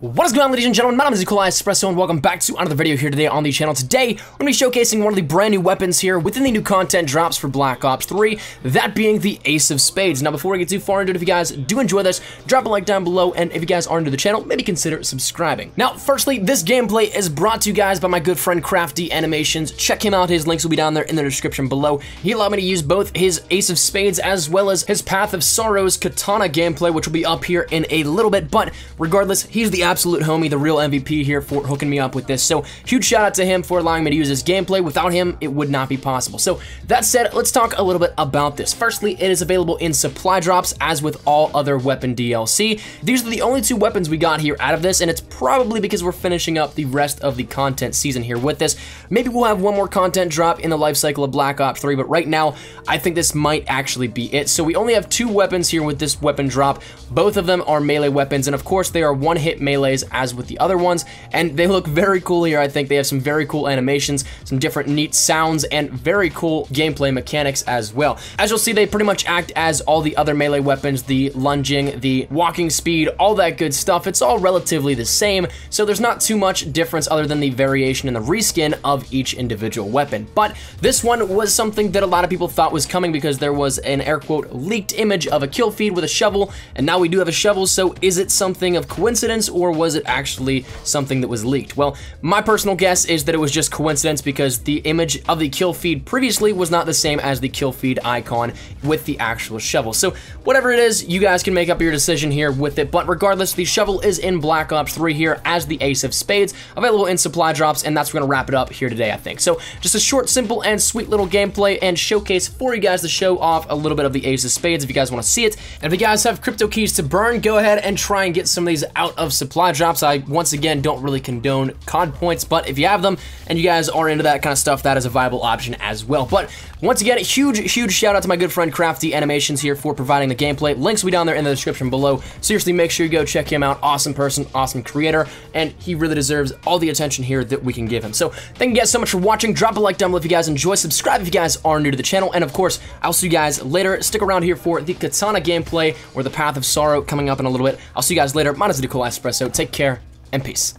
What is going on ladies and gentlemen, my name is eColi Espresso and welcome back to another video here today on the channel. Today, we're going to be showcasing one of the brand new weapons here within the new content drops for Black Ops 3, that being the Ace of Spades. Now before we get too far into it, if you guys do enjoy this, drop a like down below, and if you guys are new to the channel, maybe consider subscribing. Now, firstly, this gameplay is brought to you guys by my good friend CraftD Animations. Check him out, his links will be down there in the description below. He allowed me to use both his Ace of Spades as well as his Path of Sorrows Katana gameplay, which will be up here in a little bit, but regardless, he's the absolute homie, the real MVP here for hooking me up with this. So huge shout out to him for allowing me to use this gameplay. Without him, it would not be possible. So that said, let's talk a little bit about this. Firstly, it is available in supply drops as with all other weapon DLC. These are the only two weapons we got here out of this, and it's probably because we're finishing up the rest of the content season here with this. Maybe we'll have one more content drop in the life cycle of Black Ops 3, but right now, I think this might actually be it. So we only have two weapons here with this weapon drop. Both of them are melee weapons, and of course, they are one-hit melees as with the other ones, and they look very cool here. I think they have some very cool animations, some different neat sounds, and very cool gameplay mechanics as well. As you'll see, they pretty much act as all the other melee weapons, the lunging, the walking speed, all that good stuff. It's all relatively the same, so there's not too much difference other than the variation in the reskin of each individual weapon. But this one was something that a lot of people thought was coming because there was an air quote leaked image of a kill feed with a shovel, and now we do have a shovel, so is it something of coincidence or was it actually something that was leaked? Well, my personal guess is that it was just coincidence because the image of the kill feed previously was not the same as the kill feed icon with the actual shovel. So whatever it is, you guys can make up your decision here with it. But regardless, the shovel is in Black Ops 3 here as the Ace of Spades, available in supply drops, and that's going to wrap it up here today, I think. So just a short, simple, and sweet little gameplay and showcase for you guys to show off a little bit of the Ace of Spades if you guys want to see it. And if you guys have crypto keys to burn, go ahead and try and get some of these out of supply drops. I, once again, don't really condone COD points, but if you have them and you guys are into that kind of stuff, that is a viable option as well. But once again, a huge, huge shout out to my good friend CraftD Animations here for providing the gameplay. Links will be down there in the description below. Seriously, make sure you go check him out. Awesome person, awesome creator, and he really deserves all the attention here that we can give him. So thank you guys so much for watching. Drop a like down below if you guys enjoy. Subscribe if you guys are new to the channel. And of course, I'll see you guys later. Stick around here for the Katana gameplay or the Path of Sorrow coming up in a little bit. I'll see you guys later. Mine is eColi Espresso. Take care and peace.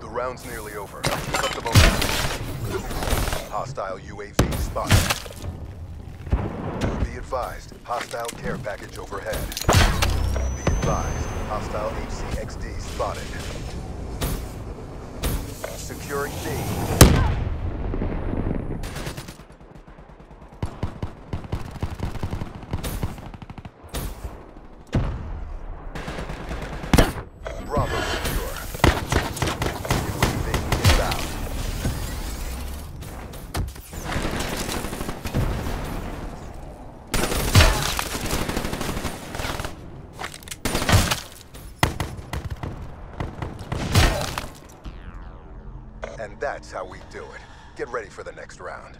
The round's nearly over. Keep up the momentum. Hostile UAV spotted. Be advised, hostile care package overhead. Be advised, hostile HCXD spotted. Securing D. And that's how we do it. Get ready for the next round.